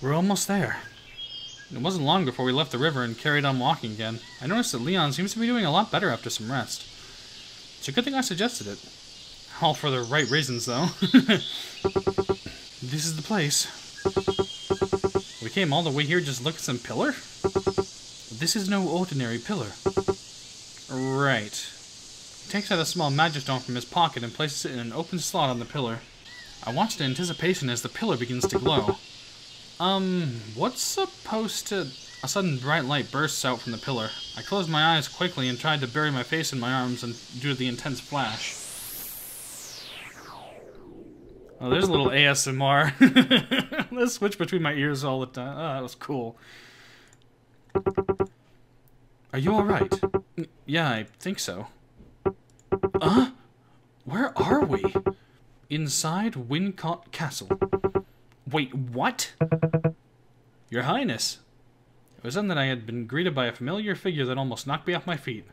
We're almost there. It wasn't long before we left the river and carried on walking again. I noticed that Leon seems to be doing a lot better after some rest. It's a good thing I suggested it. All for the right reasons, though. this is the place. We came all the way here just look at some pillar? This is no ordinary pillar. Right. He takes out a small magic stone from his pocket and places it in an open slot on the pillar. I watch in anticipation as the pillar begins to glow. Um, what's supposed to... A sudden bright light bursts out from the pillar. I closed my eyes quickly and tried to bury my face in my arms and due to the intense flash. Oh, there's a little ASMR. Let's switch between my ears all the time. Oh, that was cool. Are you alright? Yeah, I think so. Uh? Where are we? Inside Wincott Castle. Wait, what? Your Highness. It was then that I had been greeted by a familiar figure that almost knocked me off my feet.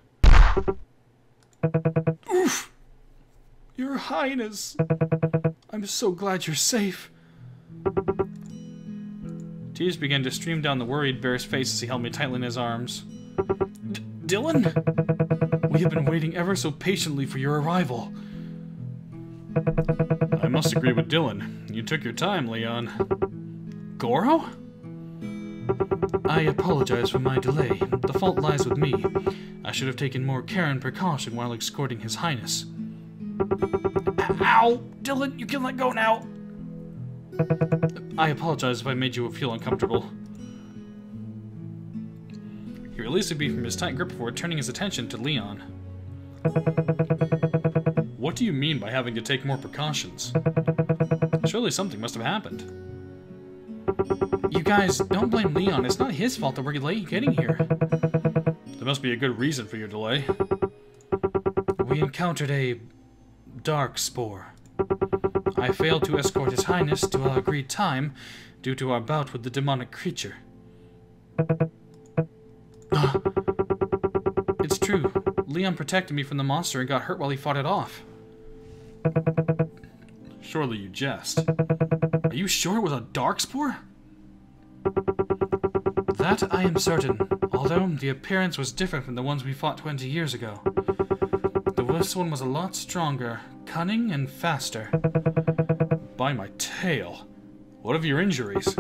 Oof! Your Highness! I'm so glad you're safe. Tears began to stream down the worried bear's face as he held me tightly in his arms. D Dylan? We have been waiting ever so patiently for your arrival. I must agree with Dylan. You took your time, Leon. Goro? I apologize for my delay. The fault lies with me. I should have taken more care and precaution while escorting His Highness. Ow! Dylan, you can let go now! I apologize if I made you feel uncomfortable. He released me from his tight grip before turning his attention to Leon. What do you mean by having to take more precautions? Surely something must have happened. You guys, don't blame Leon. It's not his fault that we're late getting here. There must be a good reason for your delay. We encountered a dark spore. I failed to escort His Highness to our agreed time due to our bout with the demonic creature. Ah, it's true. Leon protected me from the monster and got hurt while he fought it off. Surely you jest. Are you sure it was a dark spore? That I am certain, although the appearance was different from the ones we fought 20 years ago. The this one was a lot stronger, cunning, and faster. By my tail. What of your injuries?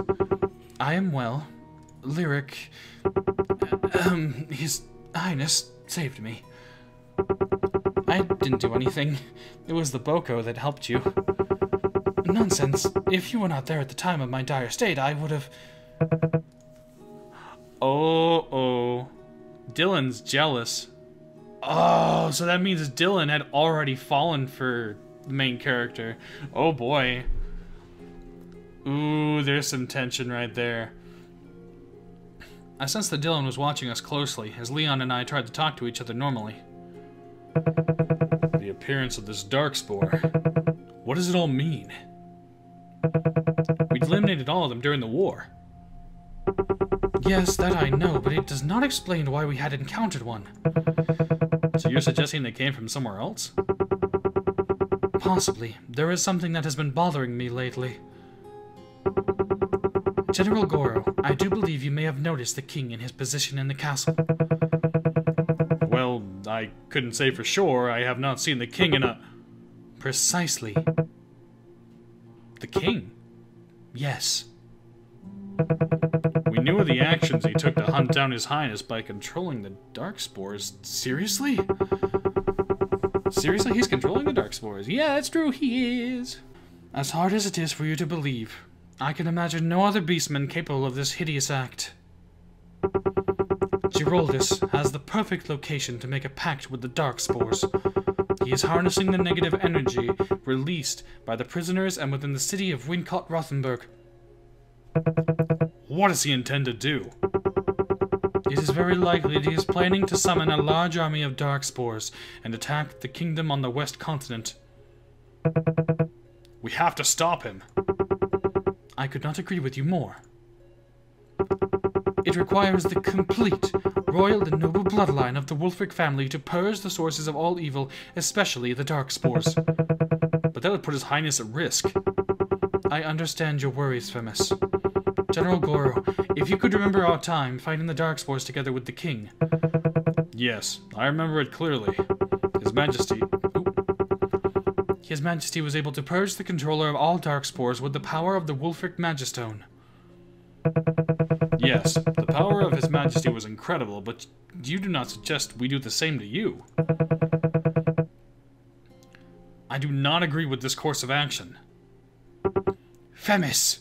I am well. Lyric... Um, His Highness saved me. I didn't do anything. It was the Boko that helped you. Nonsense. If you were not there at the time of my dire state, I would have... Oh-oh. Dylan's jealous. Oh, so that means Dylan had already fallen for the main character. Oh boy. Ooh, there's some tension right there. I sensed that Dylan was watching us closely as Leon and I tried to talk to each other normally. Appearance of this dark spore. What does it all mean? We eliminated all of them during the war. Yes, that I know, but it does not explain why we had encountered one. So you're suggesting they came from somewhere else? Possibly. There is something that has been bothering me lately. General Goro, I do believe you may have noticed the king in his position in the castle. Well, I couldn't say for sure. I have not seen the king in a... Precisely. The king? Yes. We knew of the actions he took to hunt down his highness by controlling the dark spores. Seriously? Seriously, he's controlling the dark spores. Yeah, it's true, he is. As hard as it is for you to believe, I can imagine no other beastman capable of this hideous act. Giraldus has the perfect location to make a pact with the dark spores. He is harnessing the negative energy released by the prisoners and within the city of Wincott Rothenburg. What does he intend to do? It is very likely that he is planning to summon a large army of Dark Spores and attack the kingdom on the west continent. We have to stop him. I could not agree with you more. It requires the complete, royal and noble bloodline of the Wulfric family to purge the sources of all evil, especially the dark spores. But that would put his highness at risk. I understand your worries, Femis. General Goro, if you could remember our time fighting the dark spores together with the king. Yes, I remember it clearly. His Majesty... His Majesty was able to purge the controller of all dark spores with the power of the Wulfric Magistone. Yes, the power of His Majesty was incredible, but you do not suggest we do the same to you. I do not agree with this course of action. Femis!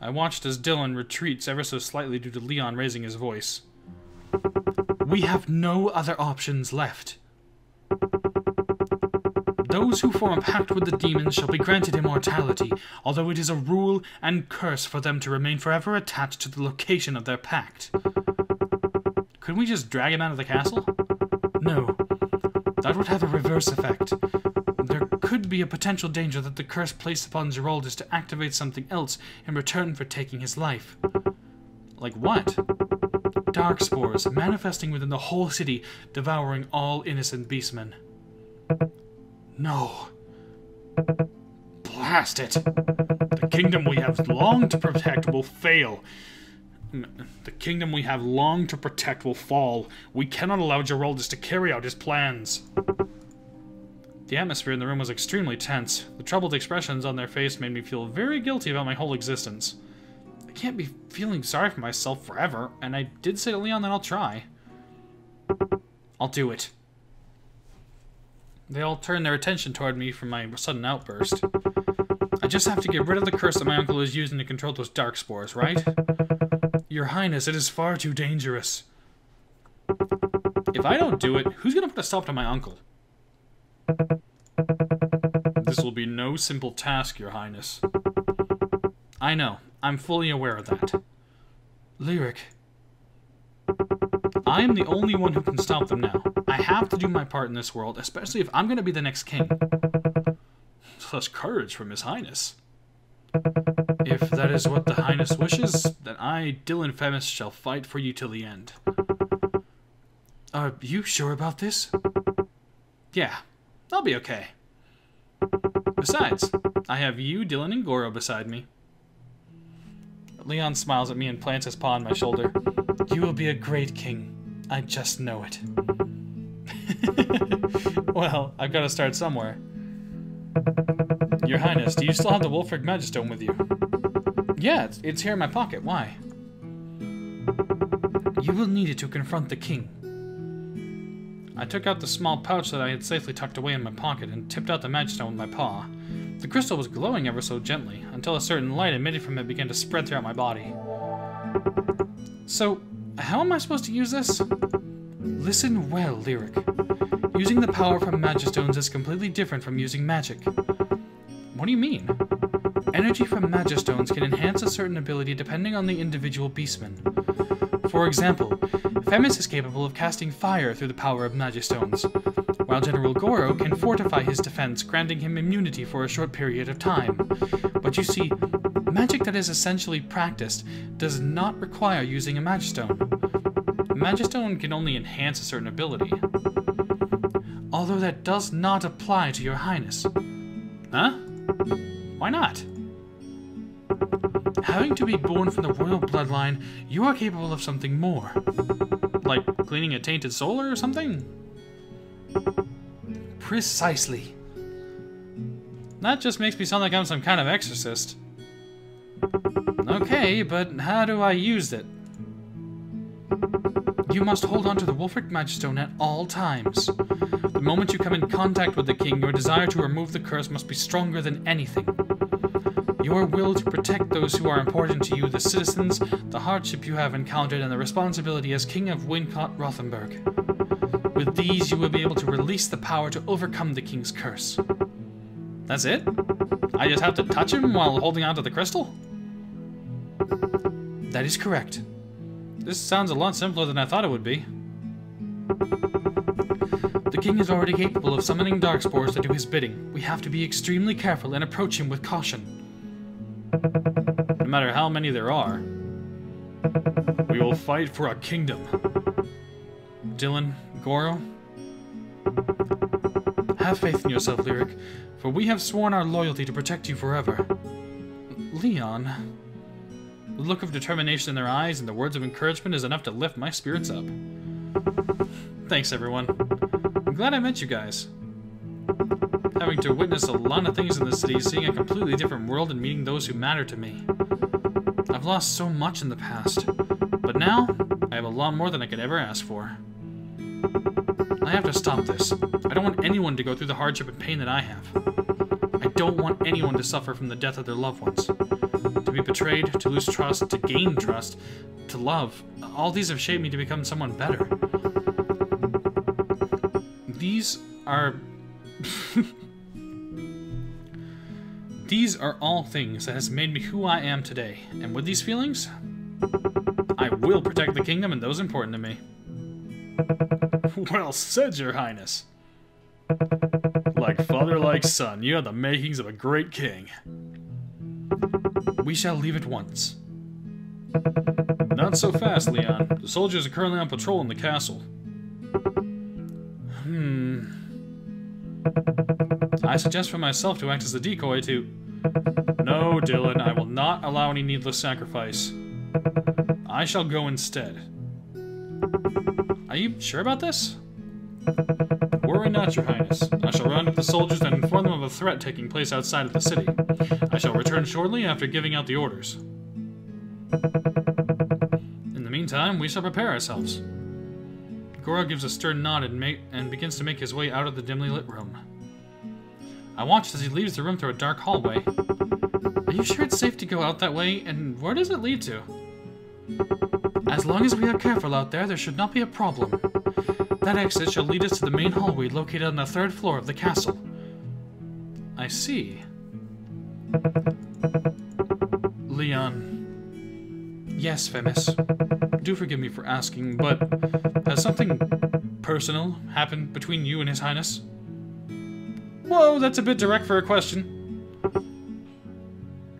I watched as Dylan retreats ever so slightly due to Leon raising his voice. We have no other options left. Those who form a pact with the demons shall be granted immortality, although it is a rule and curse for them to remain forever attached to the location of their pact. Couldn't we just drag him out of the castle? No. That would have a reverse effect. There could be a potential danger that the curse placed upon Geraldus to activate something else in return for taking his life. Like what? Dark spores manifesting within the whole city, devouring all innocent beastmen. No. Blast it! The kingdom we have longed to protect will fail. The kingdom we have longed to protect will fall. We cannot allow Geraldus to carry out his plans. The atmosphere in the room was extremely tense. The troubled expressions on their face made me feel very guilty about my whole existence. I can't be feeling sorry for myself forever, and I did say to Leon that I'll try. I'll do it. They all turned their attention toward me from my sudden outburst. I just have to get rid of the curse that my uncle is using to control those dark spores, right? Your Highness, it is far too dangerous. If I don't do it, who's gonna put a stop to my uncle? This will be no simple task, Your Highness. I know. I'm fully aware of that. Lyric. I am the only one who can stop them now. I have to do my part in this world, especially if I'm going to be the next king. Such courage from His Highness. If that is what the Highness wishes, then I, Dylan Femis, shall fight for you till the end. Are you sure about this? Yeah, I'll be okay. Besides, I have you, Dylan, and Goro beside me. Leon smiles at me and plants his paw on my shoulder. You will be a great king. I just know it. well, I've got to start somewhere. Your Highness, do you still have the Wulfric Magistone with you? Yeah, it's, it's here in my pocket. Why? You will need it to confront the king. I took out the small pouch that I had safely tucked away in my pocket and tipped out the Magistone with my paw. The crystal was glowing ever so gently, until a certain light emitted from it began to spread throughout my body. So, how am I supposed to use this? Listen well, Lyric. Using the power from Magistones is completely different from using magic. What do you mean? Energy from Magistones can enhance a certain ability depending on the individual beastman. For example, Femis is capable of casting fire through the power of Magistones, while General Goro can fortify his defense, granting him immunity for a short period of time. But you see, magic that is essentially practiced does not require using a Magistone. Magistone can only enhance a certain ability. Although that does not apply to your highness. Huh? Why not? Having to be born from the royal bloodline, you are capable of something more. Like cleaning a tainted soul or something? Precisely. That just makes me sound like I'm some kind of exorcist. Okay, but how do I use it? You must hold on to the Wulfric Magistone at all times. The moment you come in contact with the king, your desire to remove the curse must be stronger than anything. Your will to protect those who are important to you, the citizens, the hardship you have encountered, and the responsibility as King of Wincott Rothenburg. With these, you will be able to release the power to overcome the king's curse. That's it? I just have to touch him while holding onto the crystal? That is correct. This sounds a lot simpler than I thought it would be. The king is already capable of summoning dark spores to do his bidding. We have to be extremely careful and approach him with caution. No matter how many there are, we will fight for our kingdom. Dylan, Goro, have faith in yourself, Lyric, for we have sworn our loyalty to protect you forever. Leon... The look of determination in their eyes and the words of encouragement is enough to lift my spirits up. Thanks, everyone. I'm glad I met you guys. Having to witness a lot of things in the city, seeing a completely different world and meeting those who matter to me. I've lost so much in the past, but now I have a lot more than I could ever ask for. I have to stop this. I don't want anyone to go through the hardship and pain that I have. I don't want anyone to suffer from the death of their loved ones. To be betrayed, to lose trust, to gain trust, to love. All these have shaped me to become someone better. These are... these are all things that has made me who I am today. And with these feelings, I will protect the kingdom and those important to me. Well said, your highness. Like father, like son, you have the makings of a great king. We shall leave at once. Not so fast, Leon. The soldiers are currently on patrol in the castle. Hmm. I suggest for myself to act as a decoy to... No, Dylan, I will not allow any needless sacrifice. I shall go instead. Are you sure about this? Worry not, your highness. I shall round up the soldiers and inform them of a threat taking place outside of the city. I shall return shortly after giving out the orders. In the meantime, we shall prepare ourselves. Goro gives a stern nod and, and begins to make his way out of the dimly lit room. I watch as he leaves the room through a dark hallway. Are you sure it's safe to go out that way, and where does it lead to? As long as we are careful out there, there should not be a problem. That exit shall lead us to the main hallway located on the third floor of the castle. I see. Leon. Yes, Femis. Do forgive me for asking, but has something personal happened between you and His Highness? Whoa, that's a bit direct for a question.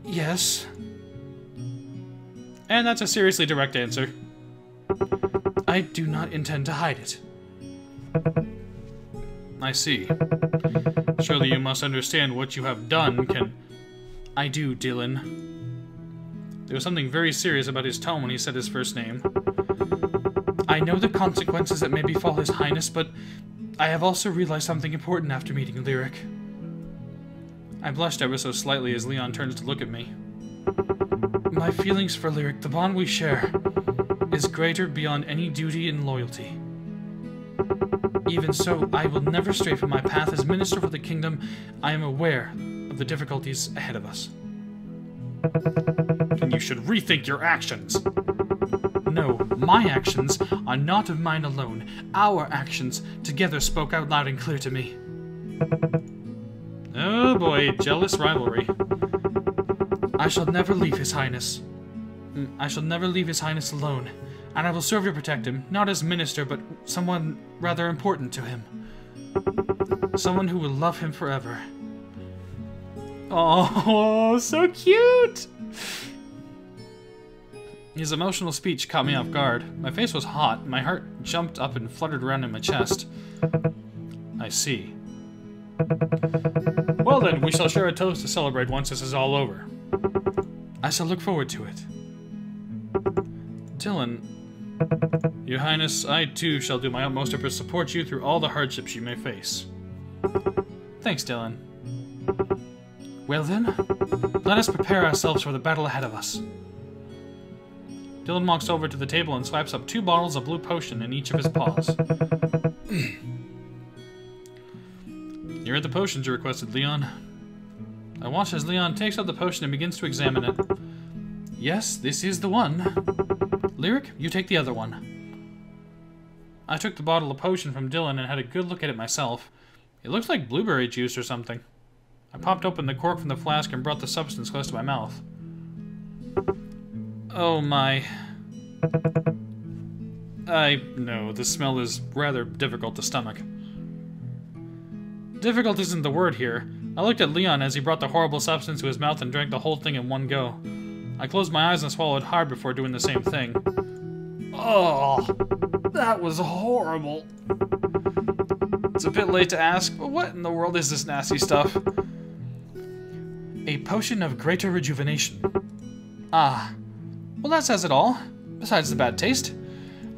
Yes. And that's a seriously direct answer. I do not intend to hide it. I see. Surely you must understand what you have done can... I do, Dylan. There was something very serious about his tone when he said his first name. I know the consequences that may befall his highness, but I have also realized something important after meeting Lyric. I blushed ever so slightly as Leon turns to look at me. My feelings for Lyric, the bond we share, is greater beyond any duty and loyalty. Even so, I will never stray from my path as Minister for the Kingdom. I am aware of the difficulties ahead of us. Then you should rethink your actions. No, my actions are not of mine alone. Our actions together spoke out loud and clear to me. Oh boy, jealous rivalry. I shall never leave His Highness. Mm, I shall never leave His Highness alone and I will serve to protect him, not as minister, but someone rather important to him. Someone who will love him forever. Oh, so cute! His emotional speech caught me off guard. My face was hot, my heart jumped up and fluttered around in my chest. I see. Well then, we shall share a toast to celebrate once this is all over. I shall look forward to it. Dylan, your Highness, I too shall do my utmost to support you through all the hardships you may face. Thanks, Dylan. Well then, let us prepare ourselves for the battle ahead of us. Dylan walks over to the table and swipes up two bottles of blue potion in each of his paws. Are at the potions you requested, Leon. I watch as Leon takes out the potion and begins to examine it. Yes, this is the one. Lyric, you take the other one. I took the bottle of potion from Dylan and had a good look at it myself. It looks like blueberry juice or something. I popped open the cork from the flask and brought the substance close to my mouth. Oh my. I know, the smell is rather difficult to stomach. Difficult isn't the word here. I looked at Leon as he brought the horrible substance to his mouth and drank the whole thing in one go. I closed my eyes and swallowed hard before doing the same thing. Oh, that was horrible. It's a bit late to ask, but what in the world is this nasty stuff? A potion of greater rejuvenation. Ah, Well, that says it all. Besides the bad taste.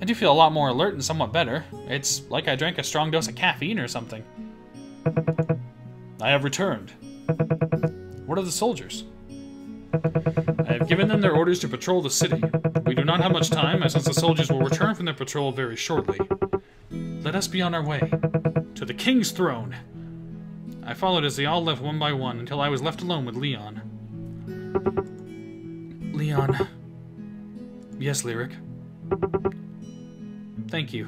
I do feel a lot more alert and somewhat better. It's like I drank a strong dose of caffeine or something. I have returned. What are the soldiers? I have given them their orders to patrol the city. We do not have much time, as since the soldiers will return from their patrol very shortly. Let us be on our way. To the king's throne! I followed as they all left one by one until I was left alone with Leon. Leon. Yes, Lyric. Thank you.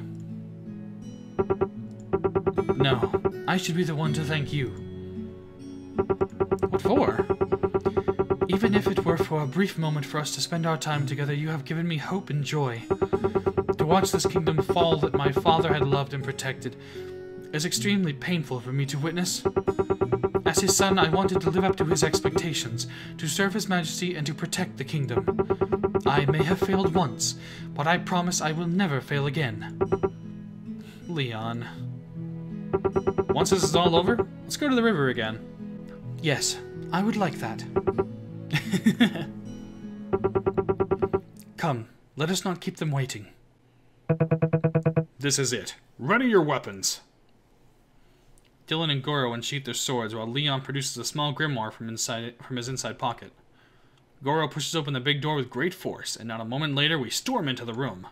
No, I should be the one to thank you. What for? Even if it were for a brief moment for us to spend our time together, you have given me hope and joy. To watch this kingdom fall that my father had loved and protected is extremely painful for me to witness. As his son, I wanted to live up to his expectations, to serve his majesty and to protect the kingdom. I may have failed once, but I promise I will never fail again. Leon. Once this is all over, let's go to the river again. Yes, I would like that. Come, let us not keep them waiting. This is it. Ready your weapons. Dylan and Goro unsheath their swords while Leon produces a small grimoire from inside from his inside pocket. Goro pushes open the big door with great force, and not a moment later we storm into the room.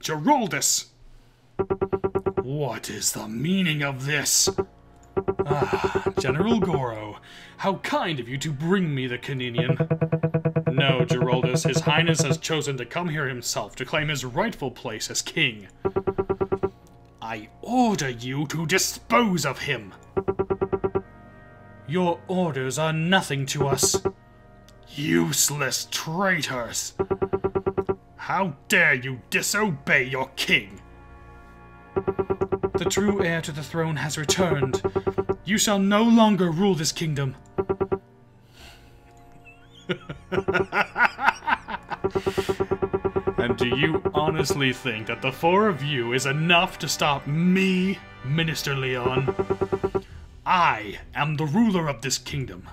Geraldus! What is the meaning of this? Ah, General Goro, how kind of you to bring me the Caninian. No, Geraldus, His Highness has chosen to come here himself to claim his rightful place as king. I order you to dispose of him. Your orders are nothing to us. Useless traitors! How dare you disobey your king? The true heir to the throne has returned. You shall no longer rule this kingdom. and do you honestly think that the four of you is enough to stop me, Minister Leon? I am the ruler of this kingdom.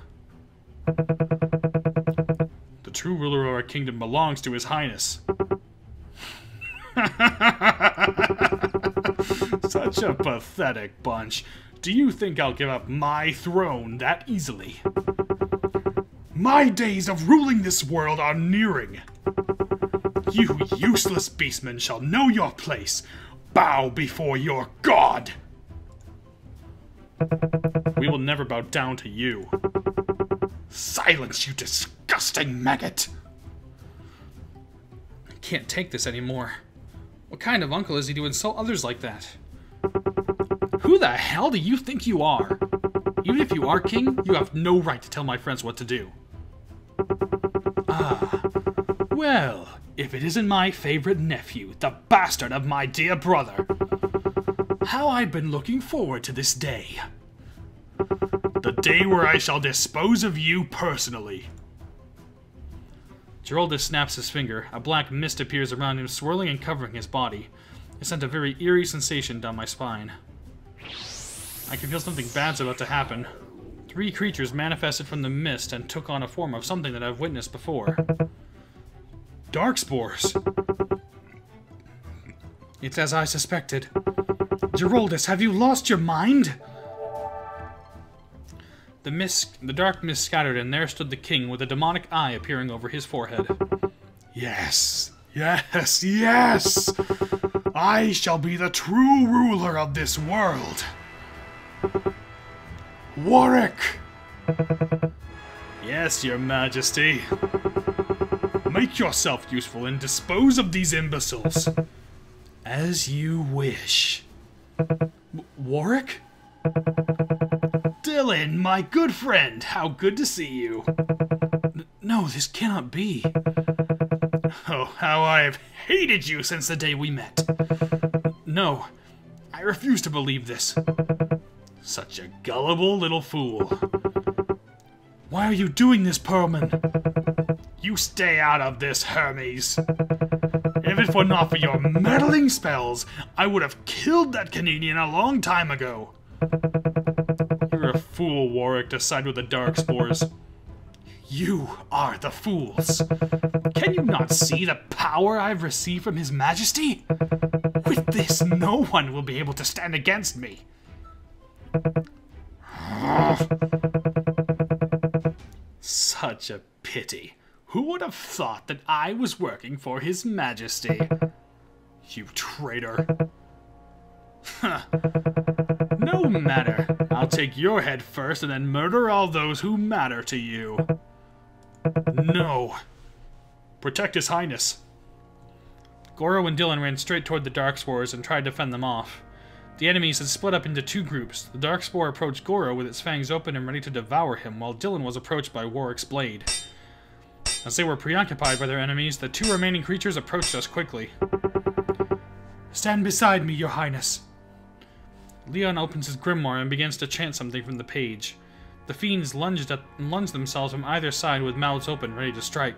The true ruler of our kingdom belongs to His Highness. Such a pathetic bunch. Do you think I'll give up my throne that easily? My days of ruling this world are nearing. You useless beastmen shall know your place. Bow before your god. We will never bow down to you. Silence, you disgusting maggot! I can't take this anymore. What kind of uncle is he to insult others like that? Who the hell do you think you are? Even if you are king, you have no right to tell my friends what to do. Ah, well, if it isn't my favorite nephew, the bastard of my dear brother. How I've been looking forward to this day. The day where I shall dispose of you personally. Geraldus snaps his finger. A black mist appears around him, swirling and covering his body. It sent a very eerie sensation down my spine. I can feel something bad's about to happen. Three creatures manifested from the mist and took on a form of something that I've witnessed before. Dark spores. It's as I suspected. Geraldus, have you lost your mind? The mist, the dark mist scattered, and there stood the king with a demonic eye appearing over his forehead. Yes, yes, yes! I shall be the true ruler of this world. Warwick! Yes, your majesty. Make yourself useful and dispose of these imbeciles. As you wish. W Warwick? Dylan, my good friend, how good to see you. N no, this cannot be. Oh, how I have hated you since the day we met. No, I refuse to believe this. Such a gullible little fool. Why are you doing this, Pearlman? You stay out of this, Hermes. If it were not for your meddling spells, I would have killed that Caninian a long time ago. Fool, Warwick, to side with the Dark Spores. You are the fools. Can you not see the power I've received from His Majesty? With this, no one will be able to stand against me. Such a pity. Who would have thought that I was working for His Majesty? You traitor. no matter. I'll take your head first and then murder all those who matter to you. No. Protect His Highness. Goro and Dylan ran straight toward the Darkspores and tried to fend them off. The enemies had split up into two groups. The Darkspore approached Goro with its fangs open and ready to devour him, while Dylan was approached by Warwick's blade. As they were preoccupied by their enemies, the two remaining creatures approached us quickly. Stand beside me, your highness. Leon opens his grimoire and begins to chant something from the page. The fiends lunged, at, and lunged themselves from either side with mouths open, ready to strike.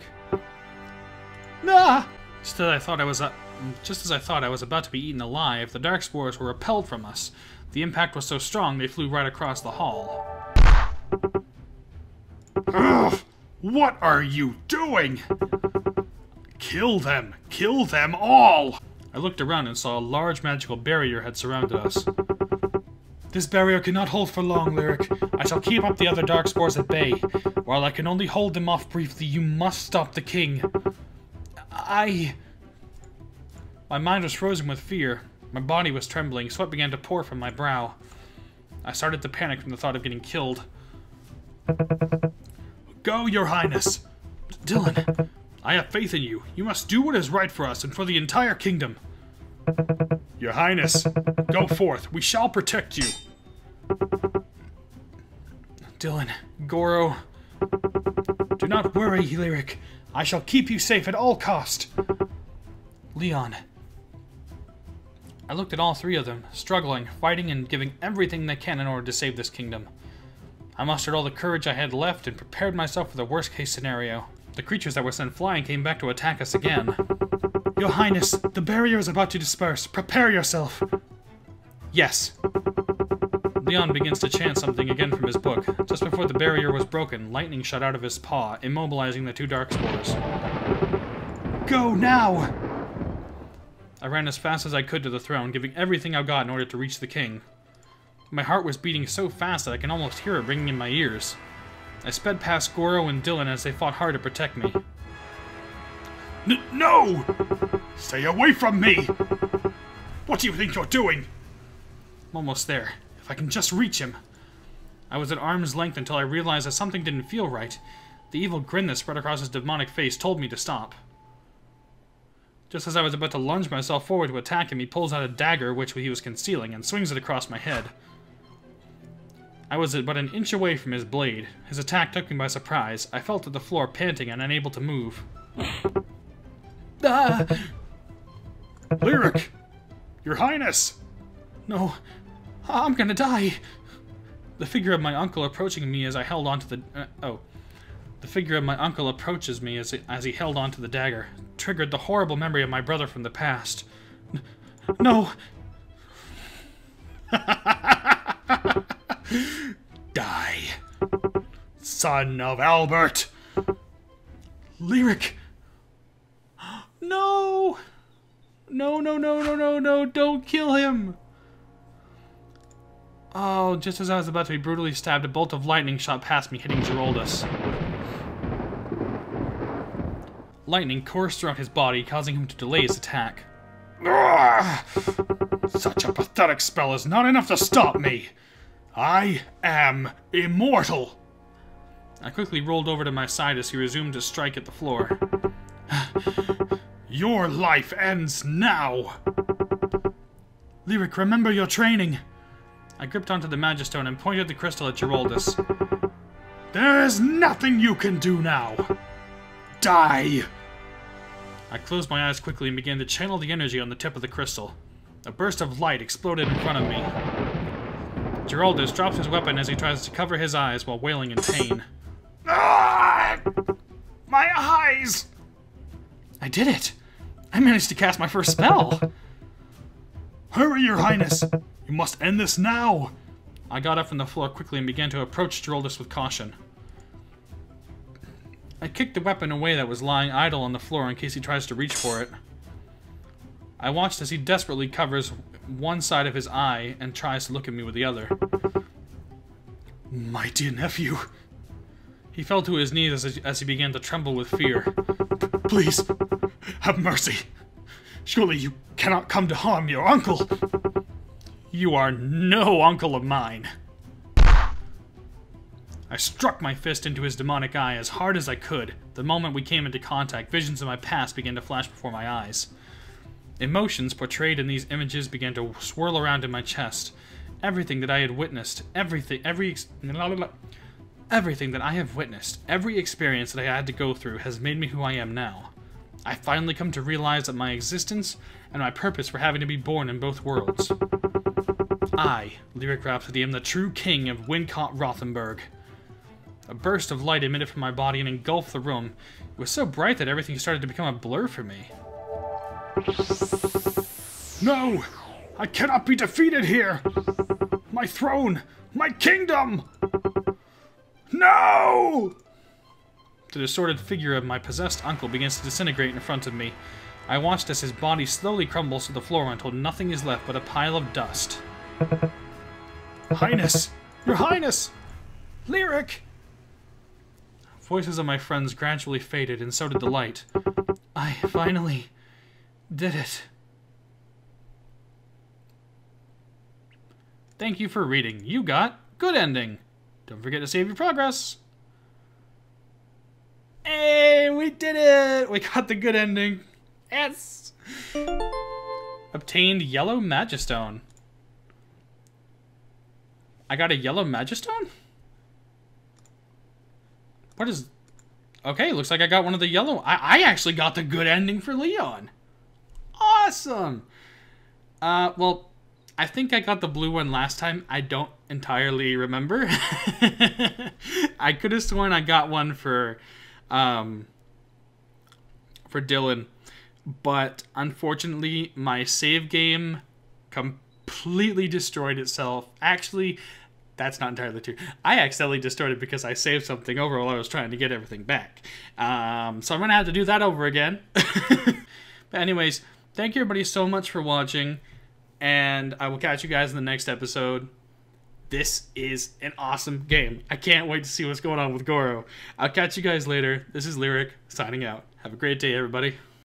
Ah! Just as I thought I was, uh, just as I thought I was about to be eaten alive, the dark spores were repelled from us. The impact was so strong they flew right across the hall. Ugh, what are you doing? Kill them! Kill them all! I looked around and saw a large magical barrier had surrounded us. This barrier cannot hold for long, Lyric. I shall keep up the other dark spores at bay. While I can only hold them off briefly, you must stop the king. I... My mind was frozen with fear. My body was trembling. Sweat began to pour from my brow. I started to panic from the thought of getting killed. Go, your highness! Dylan, I have faith in you. You must do what is right for us and for the entire kingdom. Your highness, go forth. We shall protect you. Dylan, Goro, do not worry, Lyric. I shall keep you safe at all cost. Leon. I looked at all three of them, struggling, fighting, and giving everything they can in order to save this kingdom. I mustered all the courage I had left and prepared myself for the worst case scenario. The creatures that were sent flying came back to attack us again. Your Highness, the barrier is about to disperse. Prepare yourself. Yes. Leon begins to chant something again from his book. Just before the barrier was broken, lightning shot out of his paw, immobilizing the two darkspores. Go now! I ran as fast as I could to the throne, giving everything I got in order to reach the king. My heart was beating so fast that I can almost hear it ringing in my ears. I sped past Goro and Dylan as they fought hard to protect me. N no! Stay away from me! What do you think you're doing? I'm almost there. If I can just reach him. I was at arm's length until I realized that something didn't feel right. The evil grin that spread across his demonic face told me to stop. Just as I was about to lunge myself forward to attack him, he pulls out a dagger which he was concealing and swings it across my head. I was but an inch away from his blade. His attack took me by surprise. I fell to the floor panting and unable to move. Ah! Lyric! Your Highness! No, I'm gonna die! The figure of my uncle approaching me as I held onto the... Uh, oh. The figure of my uncle approaches me as, he, as he held onto the dagger. Triggered the horrible memory of my brother from the past. N no! Die. Son of Albert! Lyric! No! No, no, no, no, no, no, don't kill him! Oh, just as I was about to be brutally stabbed, a bolt of lightning shot past me, hitting Giraldus. Lightning coursed throughout his body, causing him to delay his attack. Such a pathetic spell is not enough to stop me! I am immortal! I quickly rolled over to my side as he resumed to strike at the floor. Your life ends now! Lyric, remember your training! I gripped onto the Magistone and pointed the crystal at Giraldus. There is nothing you can do now! Die! I closed my eyes quickly and began to channel the energy on the tip of the crystal. A burst of light exploded in front of me. Giraldus drops his weapon as he tries to cover his eyes while wailing in pain. Ah! My eyes! I did it! I managed to cast my first spell! Hurry, your highness! You must end this now! I got up from the floor quickly and began to approach Giraldus with caution. I kicked the weapon away that was lying idle on the floor in case he tries to reach for it. I watched as he desperately covers one side of his eye and tries to look at me with the other. My dear nephew. He fell to his knees as, as he began to tremble with fear. Please, have mercy. Surely you cannot come to harm your uncle. You are no uncle of mine. I struck my fist into his demonic eye as hard as I could. The moment we came into contact, visions of my past began to flash before my eyes. Emotions portrayed in these images began to swirl around in my chest. Everything that I had witnessed, everything, every, everything that I have witnessed, every experience that I had to go through has made me who I am now. I finally come to realize that my existence and my purpose for having to be born in both worlds. I, Lyric Rhapsody, am the true king of Wincott Rothenburg. A burst of light emitted from my body and engulfed the room. It was so bright that everything started to become a blur for me. No! I cannot be defeated here! My throne! My kingdom! No! The distorted figure of my possessed uncle begins to disintegrate in front of me. I watched as his body slowly crumbles to the floor until nothing is left but a pile of dust. Highness! Your Highness! Lyric! Voices of my friends gradually faded, and so did the light. I finally did it. Thank you for reading. You got good ending. Don't forget to save your progress. Hey, we did it! We got the good ending. Yes! Obtained yellow magistone. I got a yellow magistone? What is... Okay, looks like I got one of the yellow... I, I actually got the good ending for Leon. Awesome! Uh, well, I think I got the blue one last time. I don't entirely remember. I could have sworn I got one for, um, for Dylan. But unfortunately, my save game completely destroyed itself. Actually, that's not entirely true. I accidentally distorted because I saved something over while I was trying to get everything back. Um, so I'm going to have to do that over again. but anyways, thank you everybody so much for watching. And I will catch you guys in the next episode. This is an awesome game. I can't wait to see what's going on with Goro. I'll catch you guys later. This is Lyric, signing out. Have a great day, everybody.